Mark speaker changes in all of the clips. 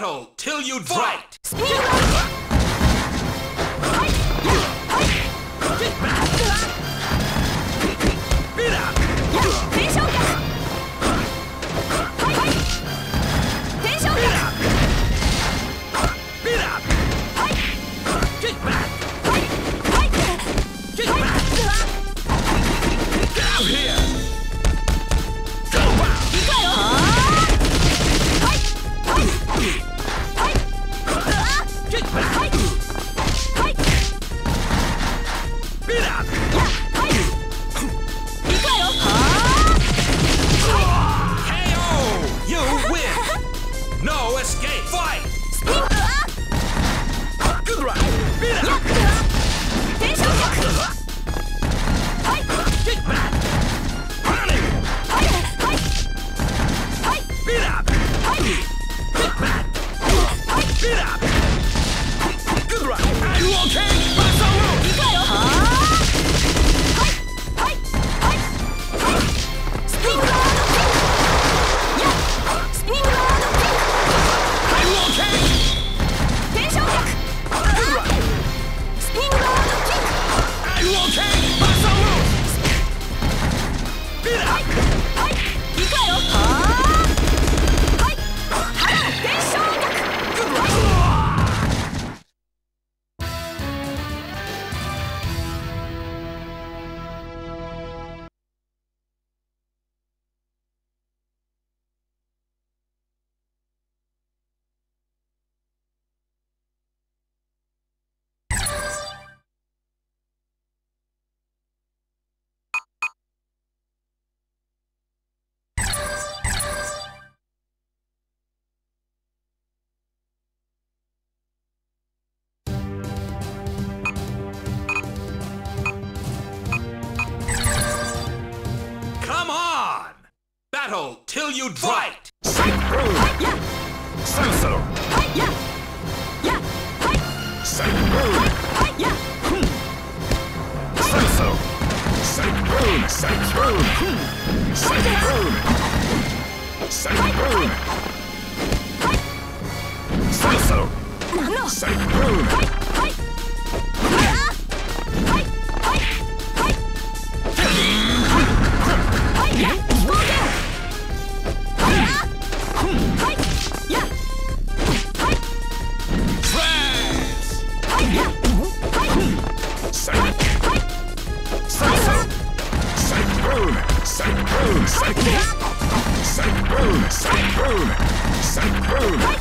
Speaker 1: battle till you fight! battle till you drop.
Speaker 2: Fight! Psycho!
Speaker 1: Sensor! Sensor!
Speaker 2: Psycho! Psycho! Psycho!
Speaker 1: Psycho! Sensor! Psycho! Cyclone! Cyclone! Cyclone!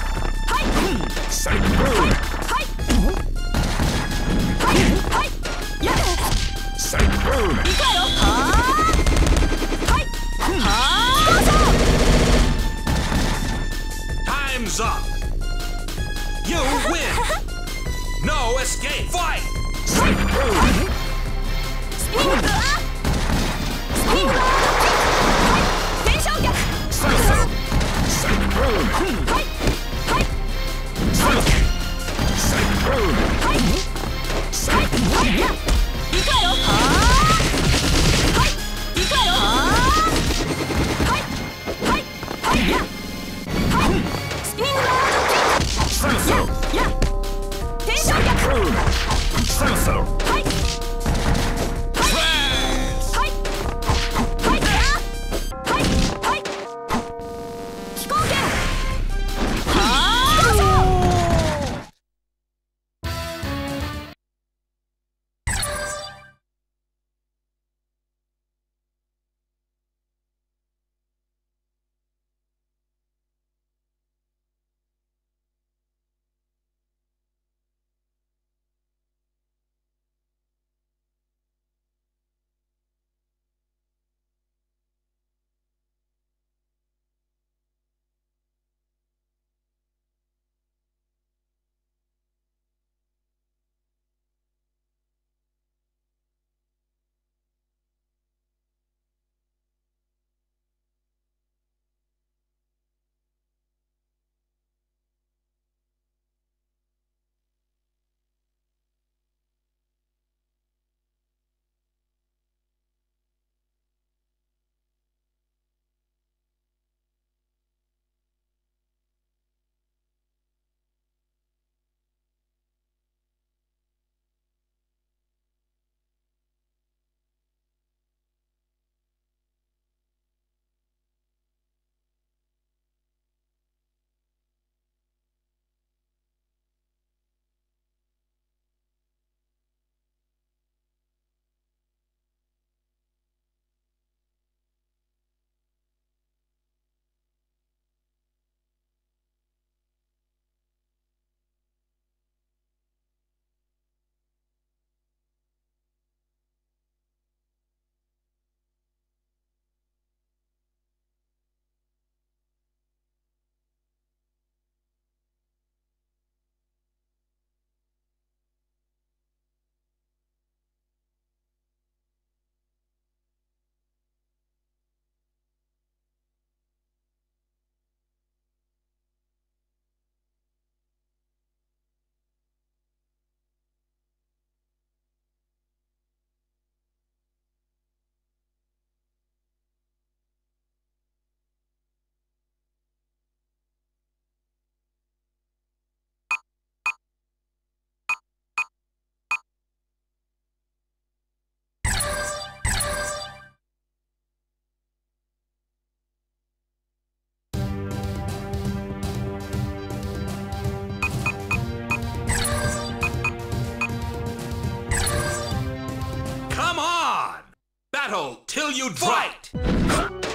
Speaker 3: till you fight!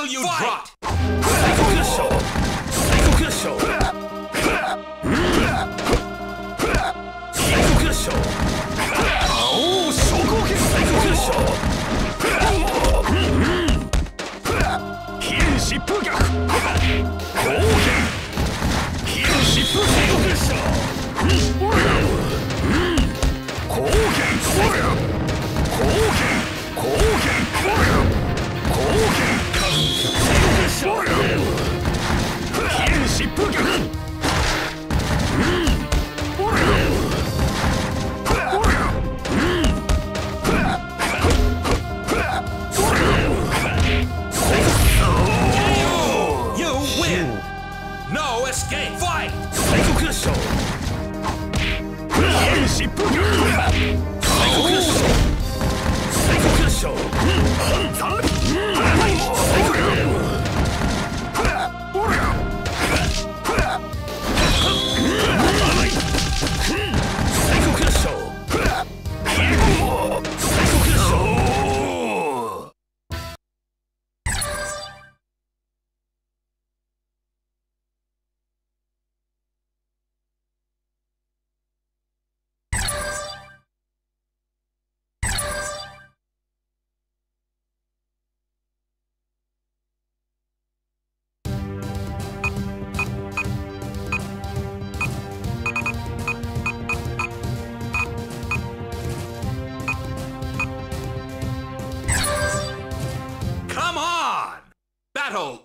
Speaker 4: until you
Speaker 3: drop.
Speaker 4: Psycho Crystal. Psycho Crystal. Psycho Crystal. Oh, Shoko Psycho Crystal. Heal Shippugaku. Hogen. Heal Shippu Psycho Crystal. Kogen. Kogen. Kogen. Kogen.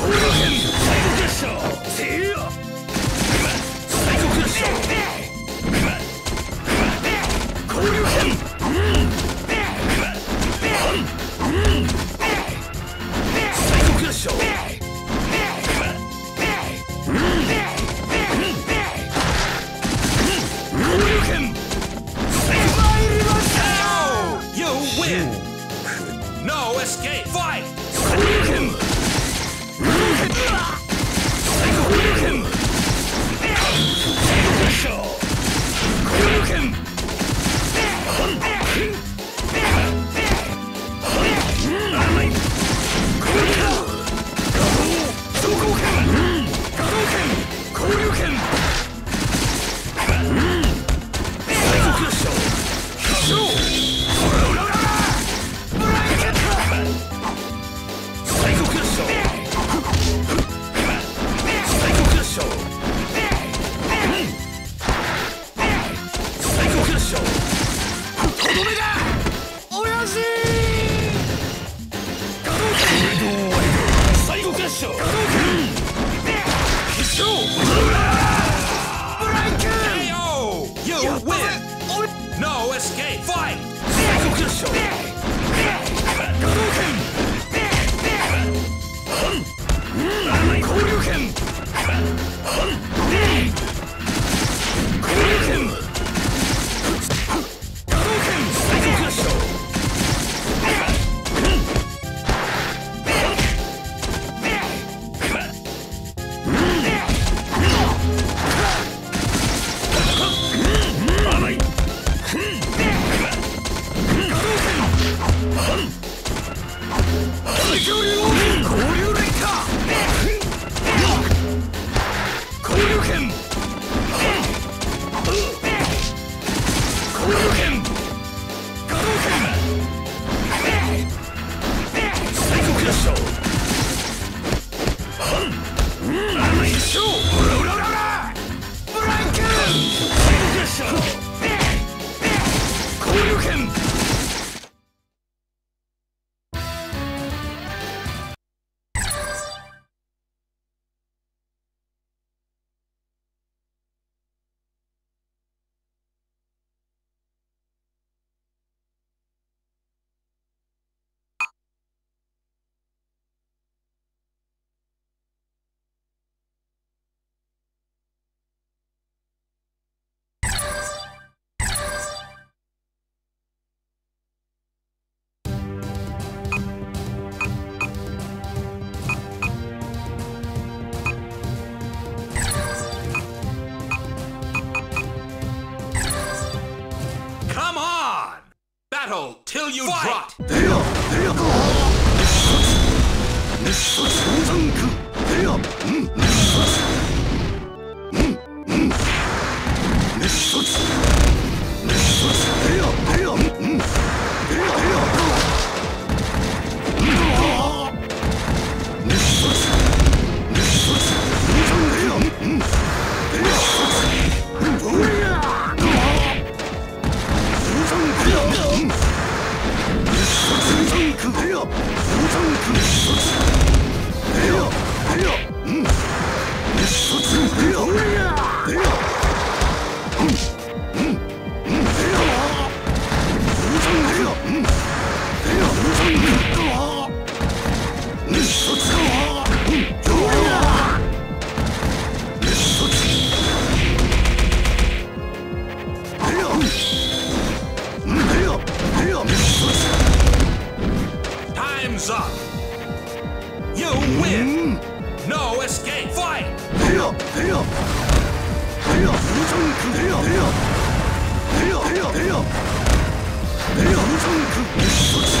Speaker 4: この辺
Speaker 3: 쇼! you Fight! drop. レアン
Speaker 1: 君一つ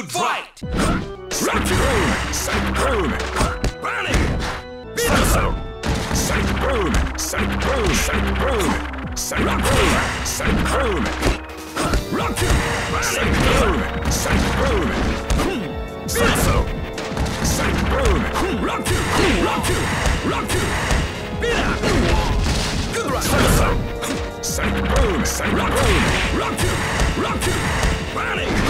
Speaker 1: Dude Fight!
Speaker 3: Cyclone! Cyclone! Bunny! Salsa! Cyclone! Cyclone! Cyclone! Cyclone! Cyclone! Rocky! Cyclone! Cyclone! Salsa! Cyclone! Rocky! Rocky! Rocky! Bina! Good run! Salsa! Cyclone! Cyclone! Rocky! Rocky! Bunny!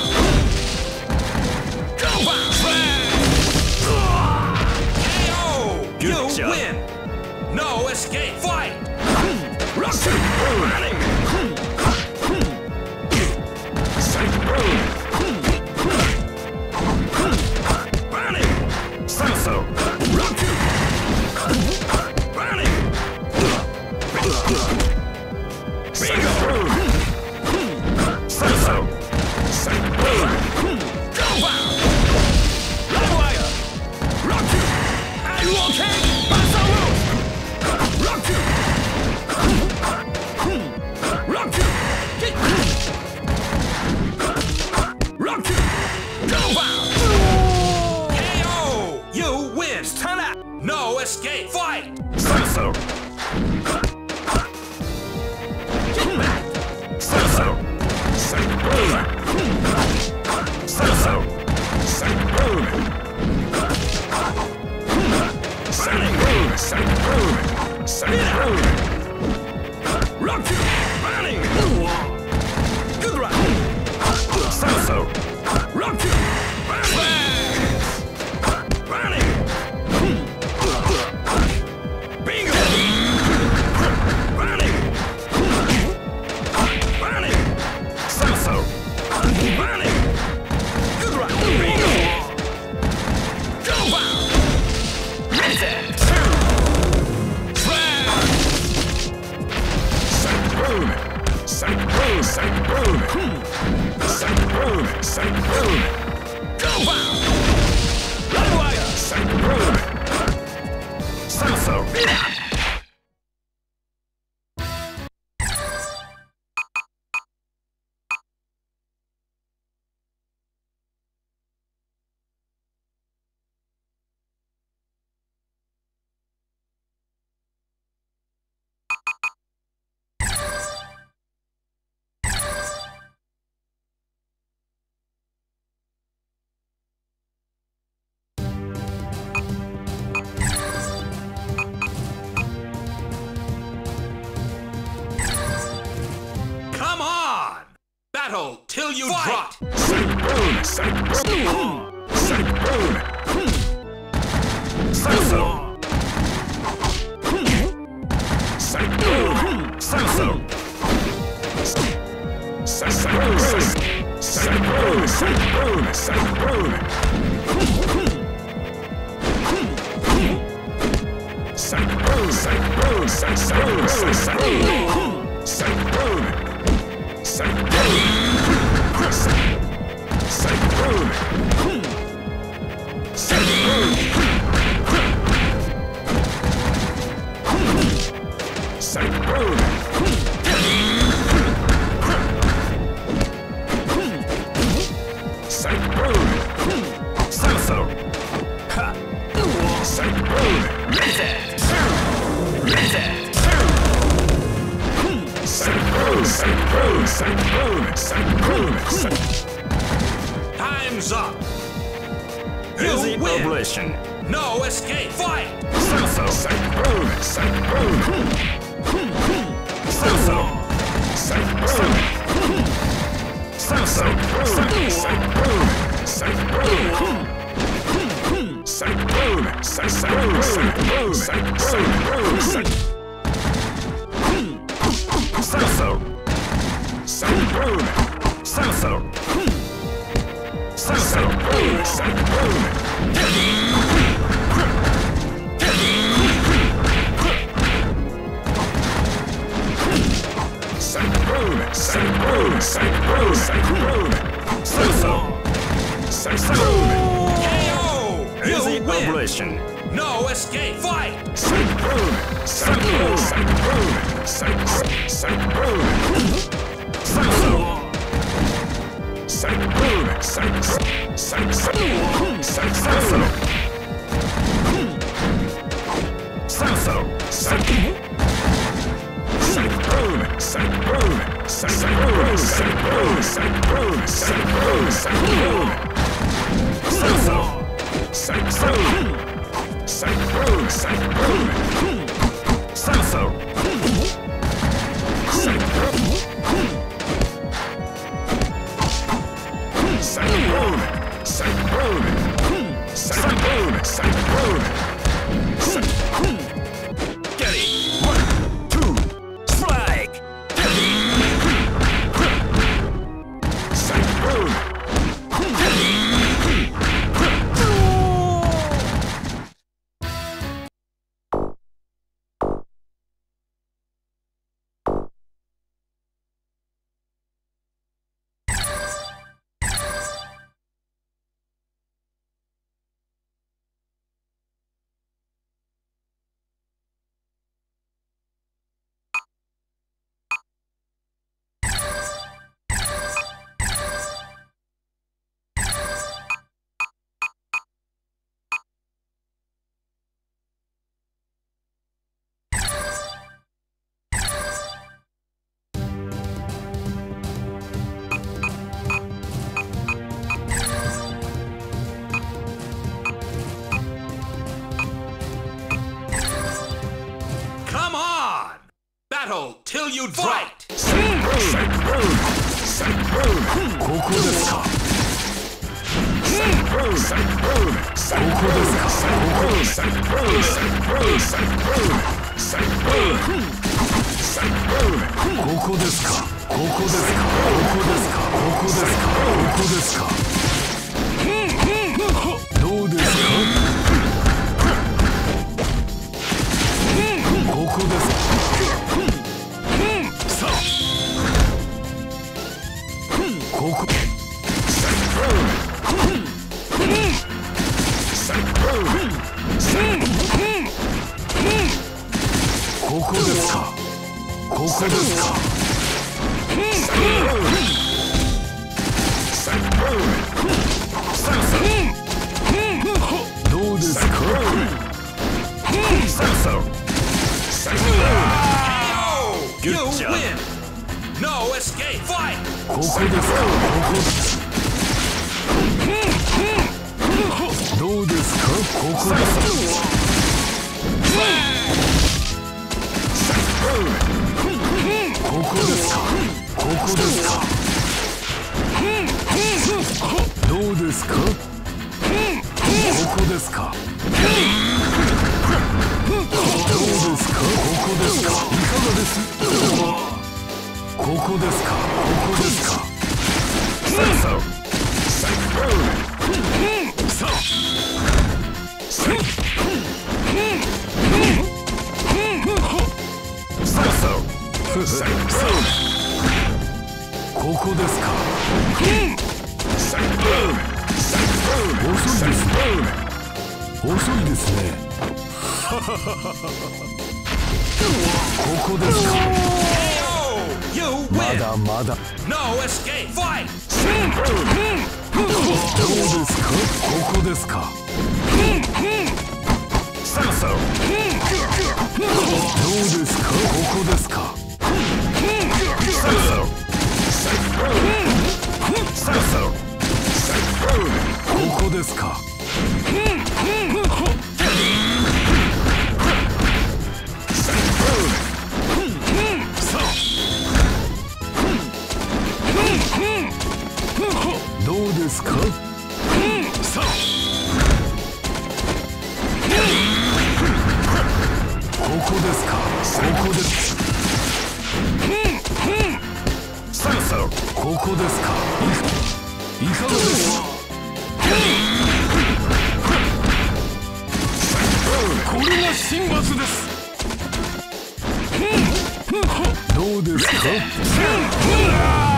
Speaker 3: Satan. Battle till you drop.
Speaker 4: Cyclone, cyclone, cyclone. Samsung. Cyclone, Samsung. Cyclone, cyclone, cyclone, cyclone. Cyclone, cyclone, cyclone, cyclone. Cyclone. Cyclone. Cyclone. Cyclone. Cyclone. Cyclone. Samsung. Ha. Cyclone.
Speaker 3: Time's up. You win.
Speaker 4: oblation.
Speaker 3: No escape. Fight.
Speaker 4: Samsung. Cyclone. Cyclone. Samsung. Cyclone. Samsung. Cyclone. Cyclone. Cyclone. Cyclone. Cyclone. Cyclone. Samsung. Cyclone. Samsung. Samsung. Cyclone. Cyclone, cyclone, cyclone, cyclone. Samsung. Cyclone.
Speaker 3: KO. You win.
Speaker 4: oblation.
Speaker 3: No escape. Fight.
Speaker 4: Cyclone, cyclone, cyclone, cyclone, cyclone. Samsung. Cyclone, cyclone, cyclone, cyclone. Samsung. Cyclone. Cyclone, cyclone, cyclone, cyclone, cyclone, cyclone, cyclone. Samsung. Cyclone. Cyclone, cyclone. Samsung. Cyclone. ここですか？ここですかここですかここですかここですかどうですか
Speaker 3: KO. You
Speaker 4: Good job.
Speaker 3: win. No escape. Fight.
Speaker 4: ここですかここですどうですかここですここですか？ここですか？どうですか？ここですか？どうですか？ここですか？いかがです？ここですか？ここですか？さあここですか遅いですね遅いですねここですかまだまだどうですかここですかどうですかここですかここですか。さあどうですか？ここですか？さここですか？いかがですか？これが神罰です。どうですか？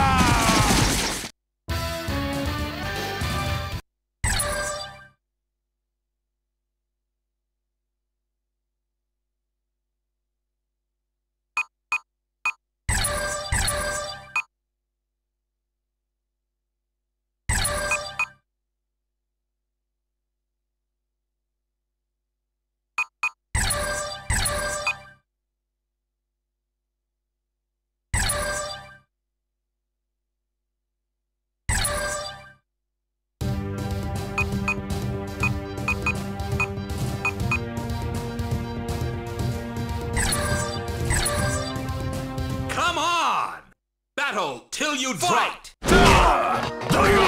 Speaker 3: Till
Speaker 1: ah! you fight!
Speaker 3: ど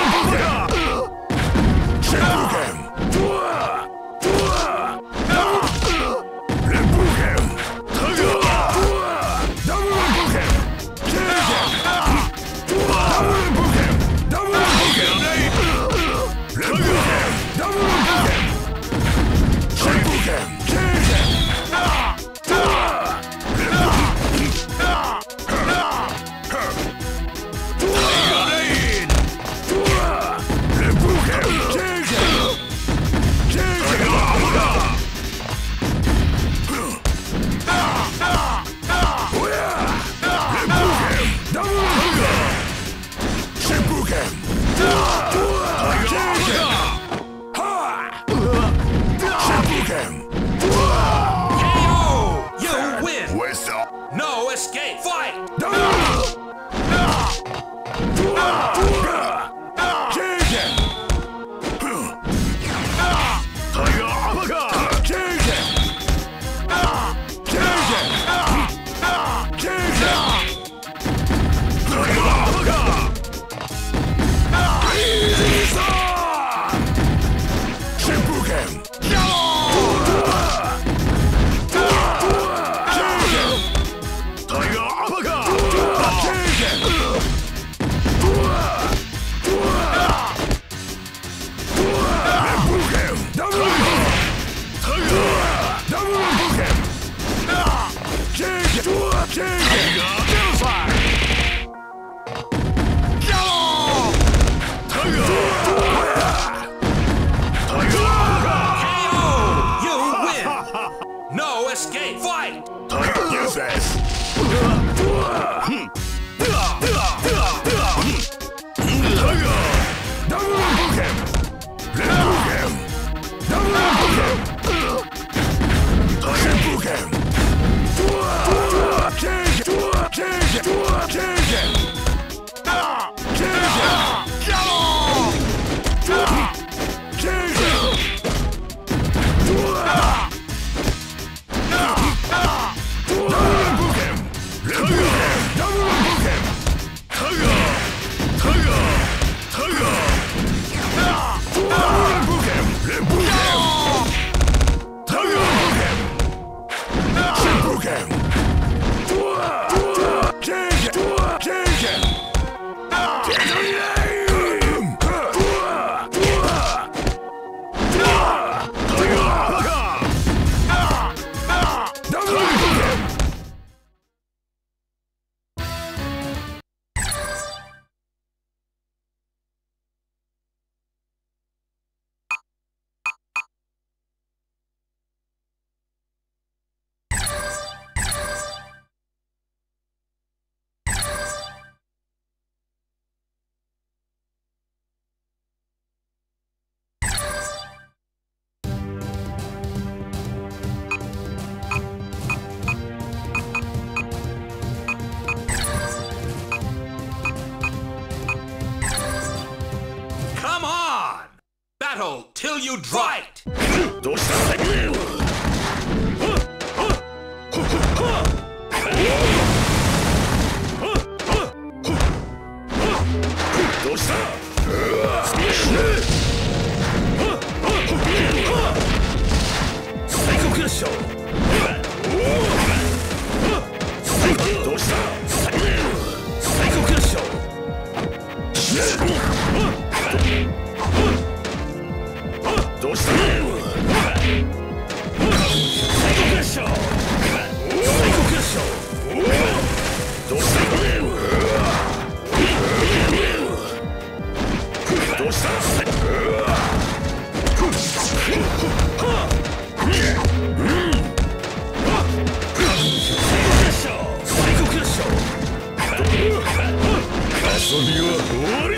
Speaker 1: you
Speaker 3: dry it? 遊びは終わり。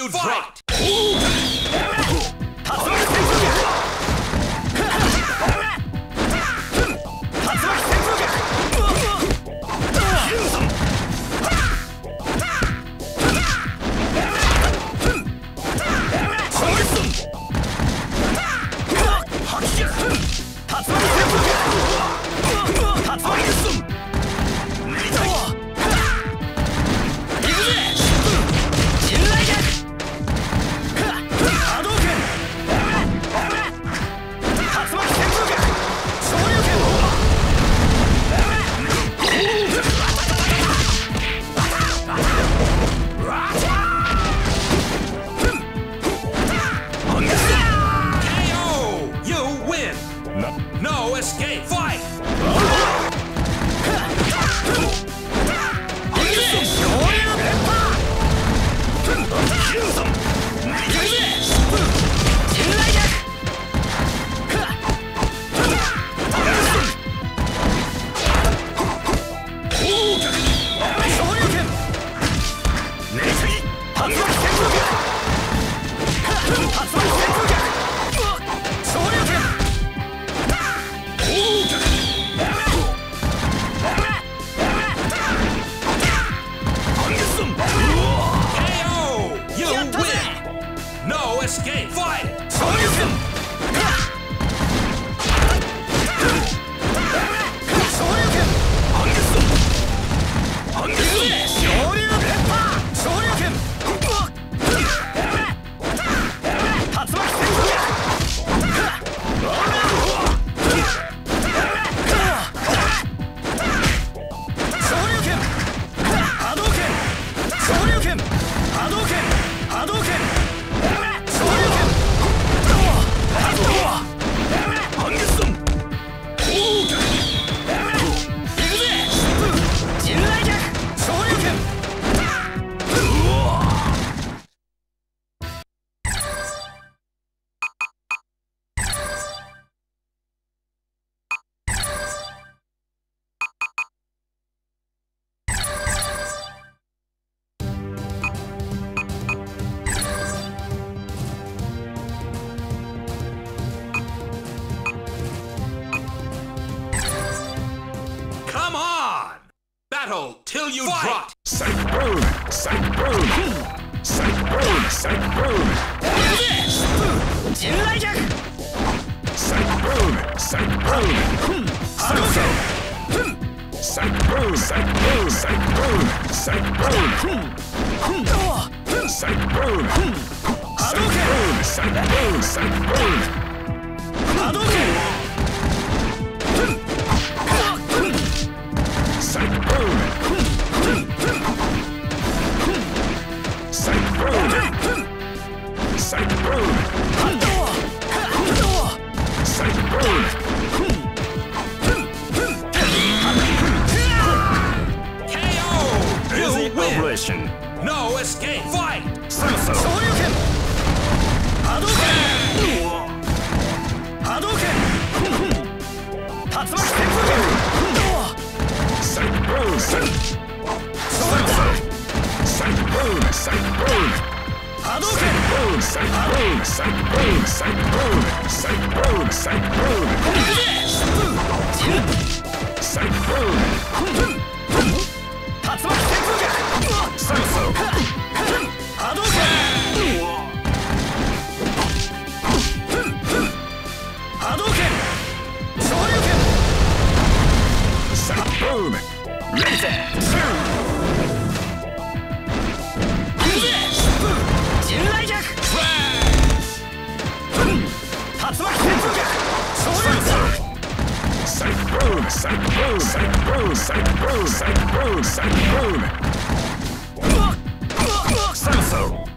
Speaker 1: You
Speaker 3: drop! Psych boom,
Speaker 1: psych boom, psych boom,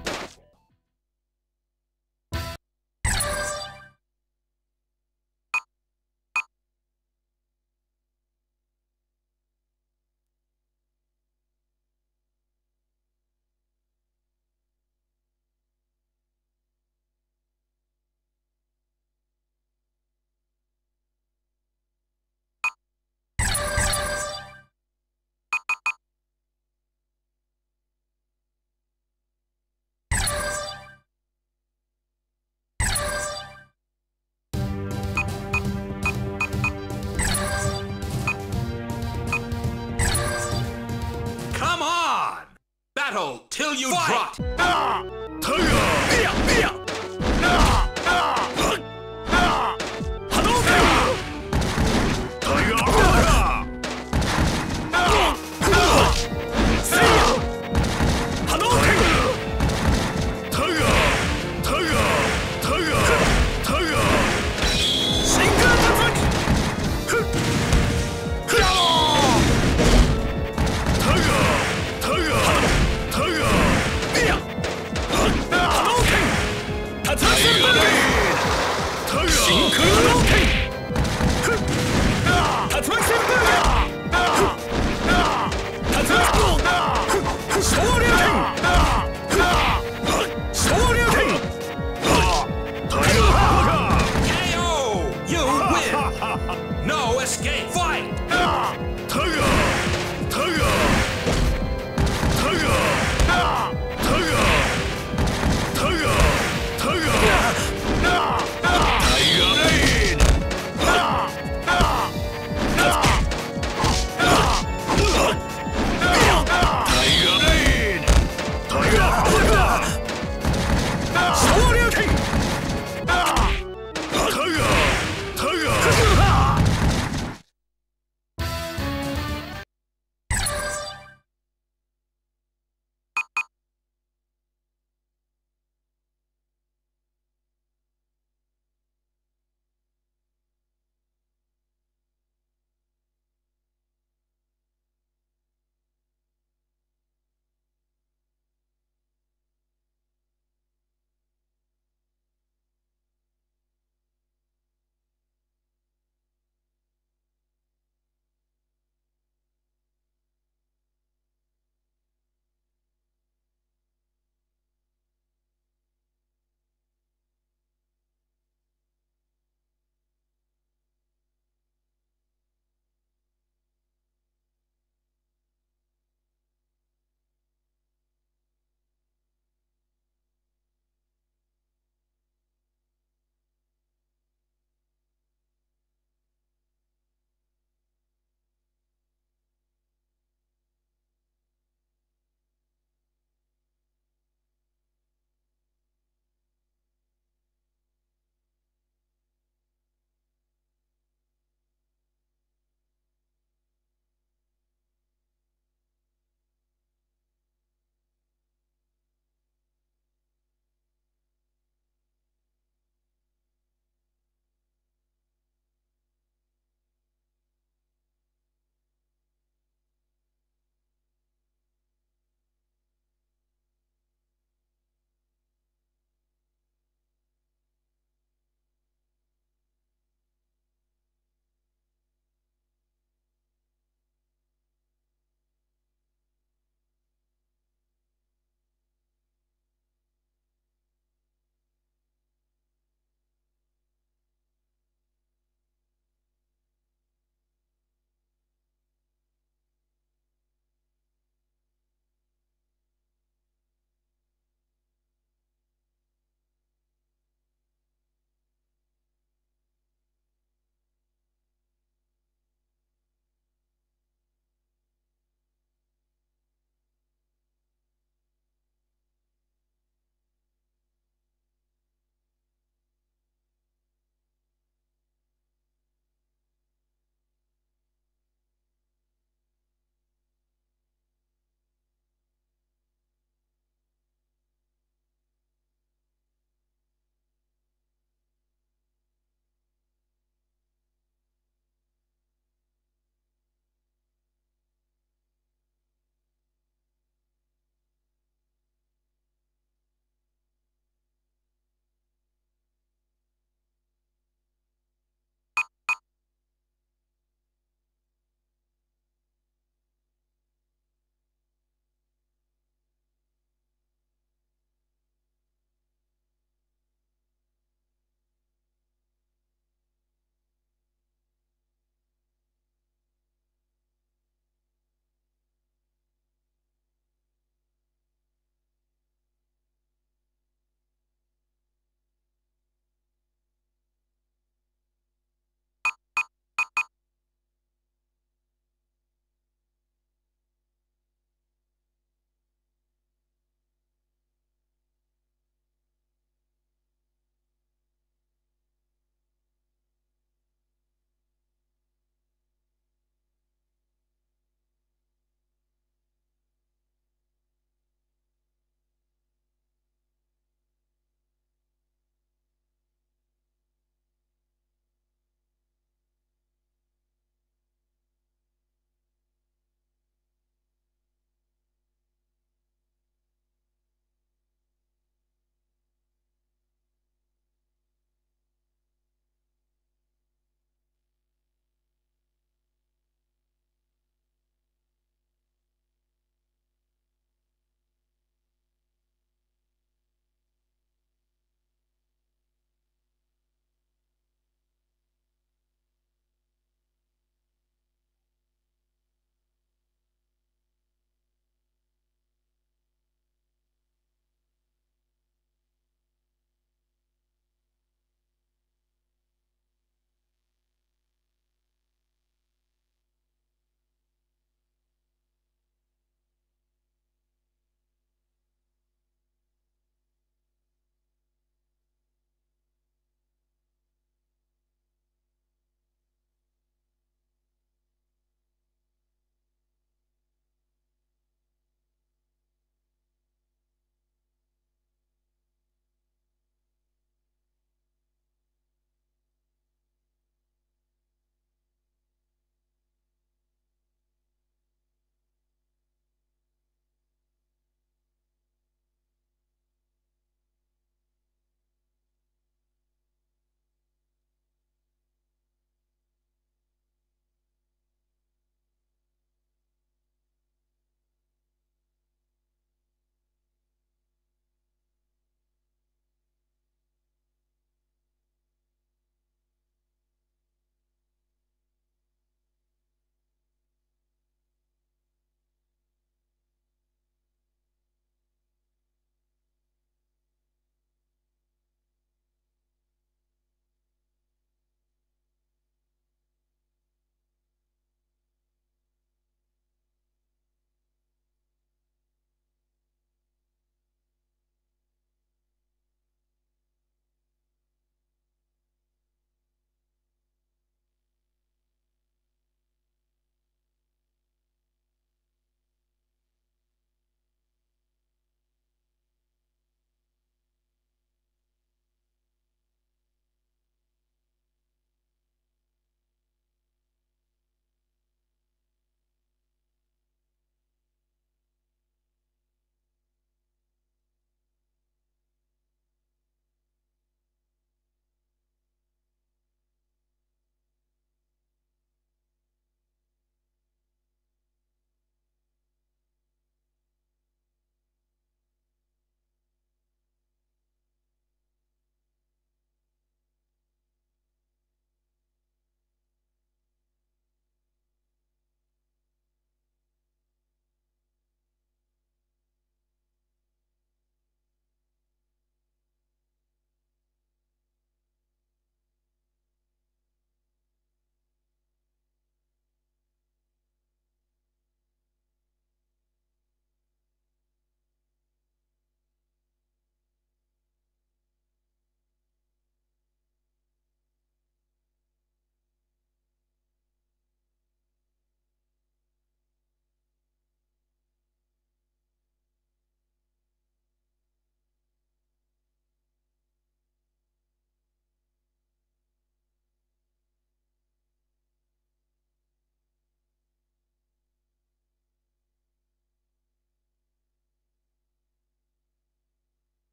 Speaker 1: You drop!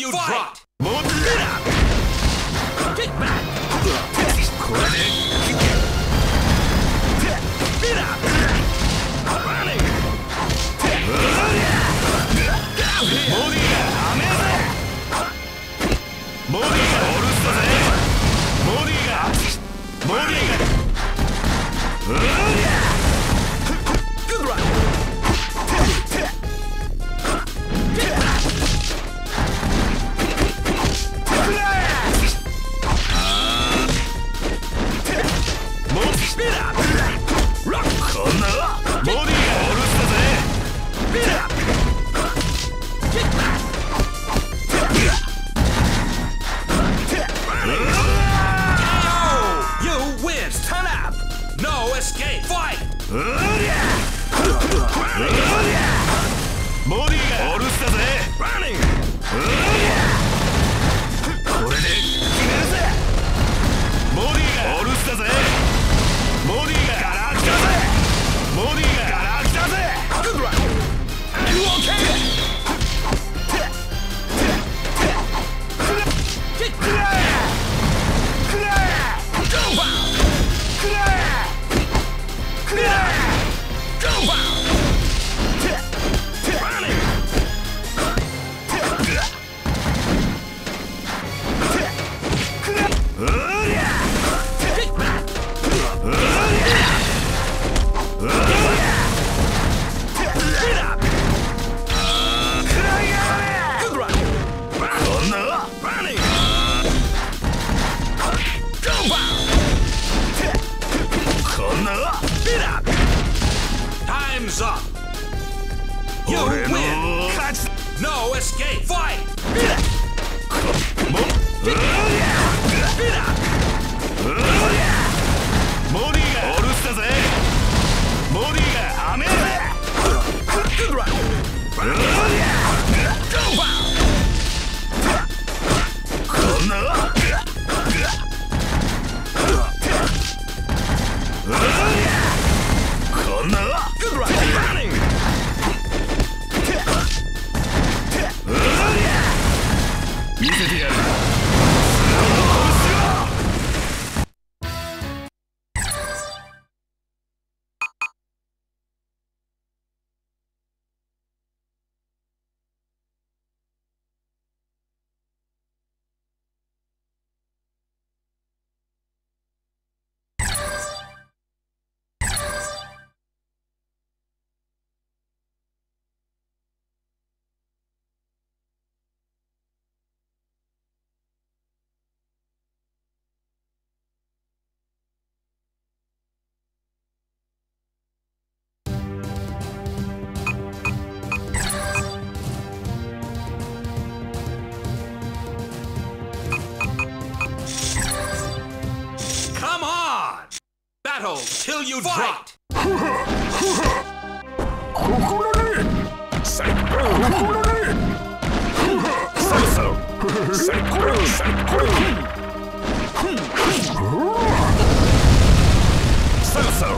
Speaker 1: you fight. drop. will you fight?
Speaker 3: Kokorore! Saikoro! Kokorore! Saisaro! Saikoro!
Speaker 1: Saikoro! Saisaro!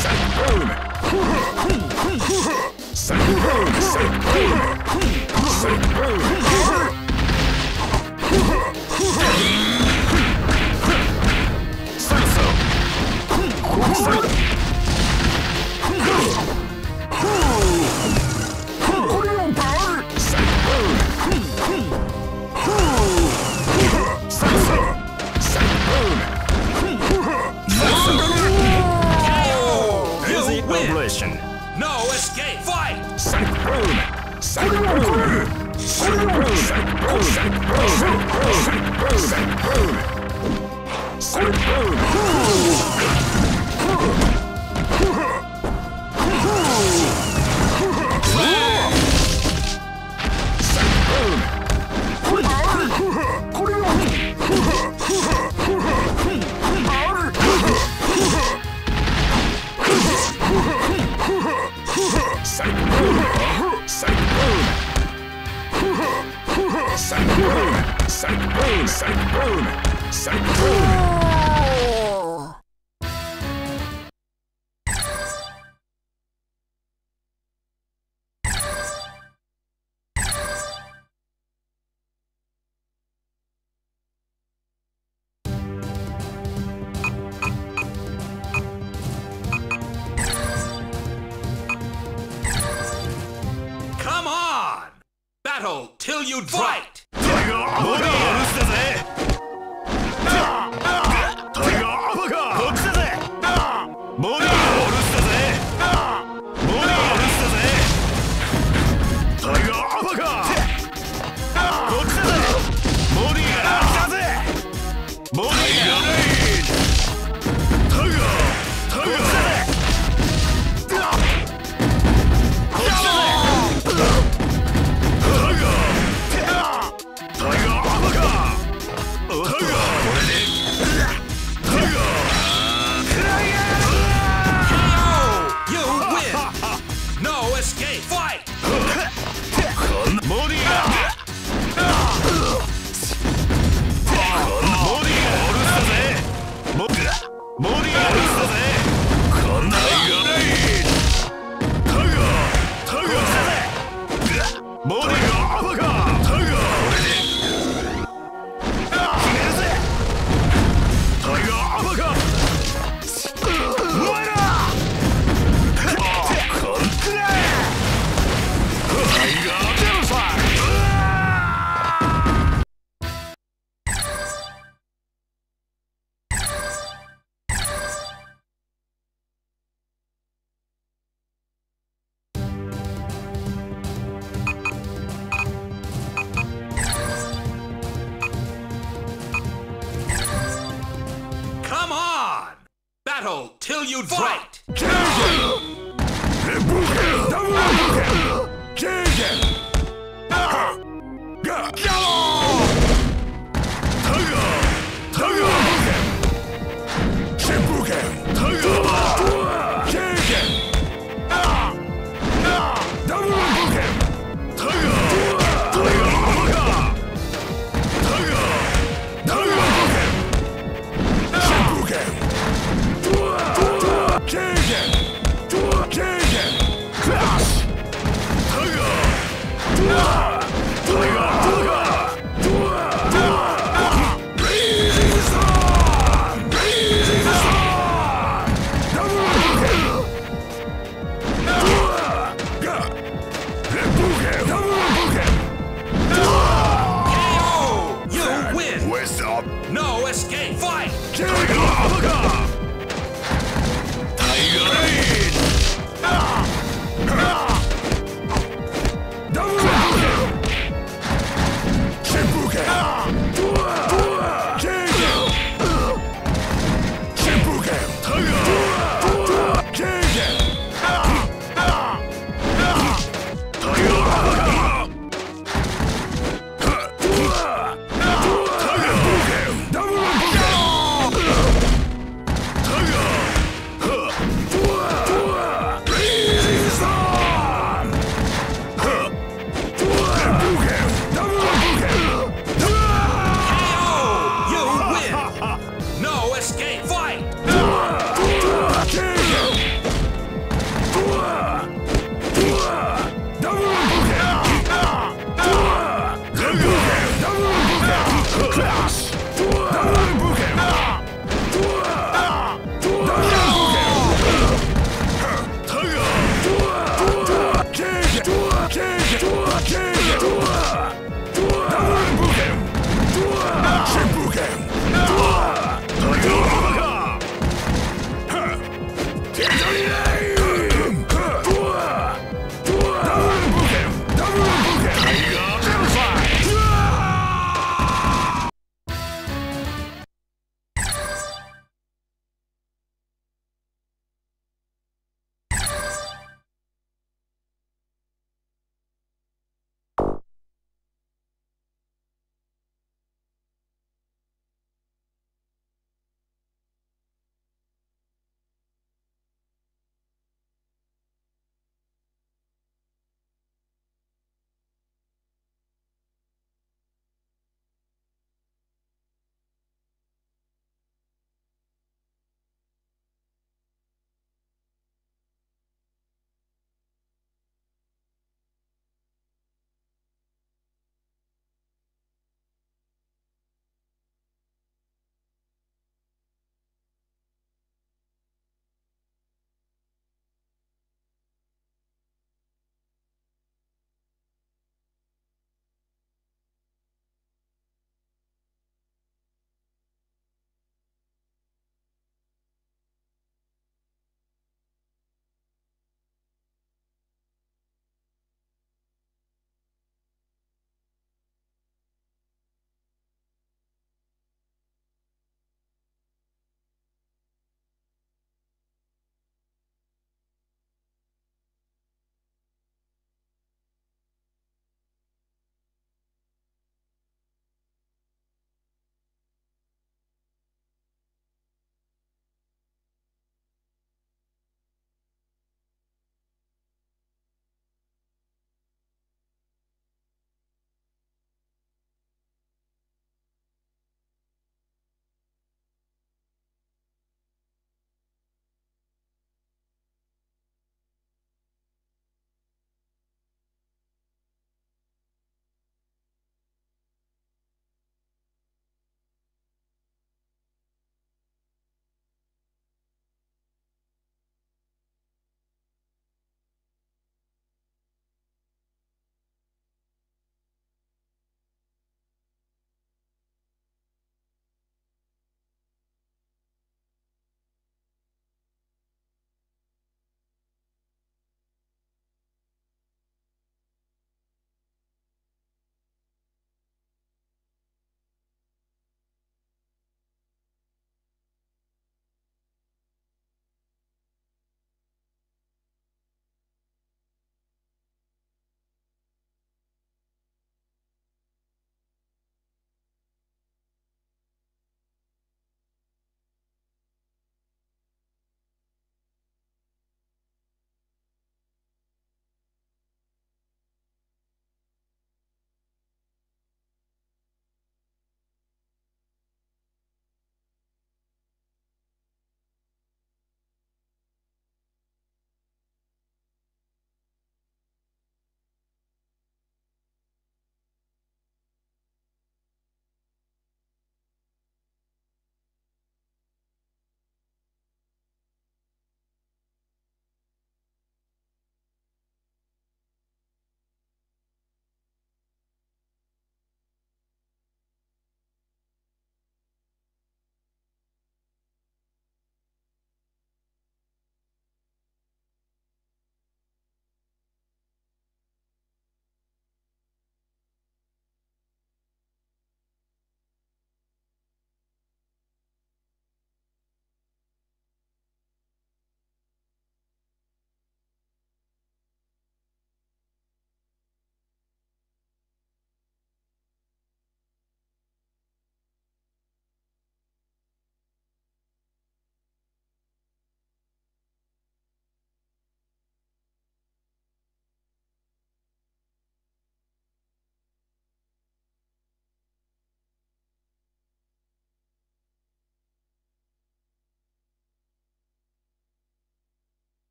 Speaker 3: Saikoro! Saikoro! Saikoro! Saikoro!
Speaker 1: Saikoro! No escape! Fight!
Speaker 3: Cyclone! Cyclone! Cyclone! Cyclone! Cyclone! Cyclone! Cyclone! Cyclone! Cyclone! Cyclone! Psych Cyclone!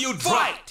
Speaker 1: You drop. Fight!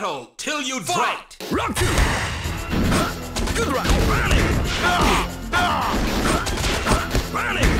Speaker 1: battle till you fight. Drop.
Speaker 3: Two. Good run, Running. Ah, ah, running.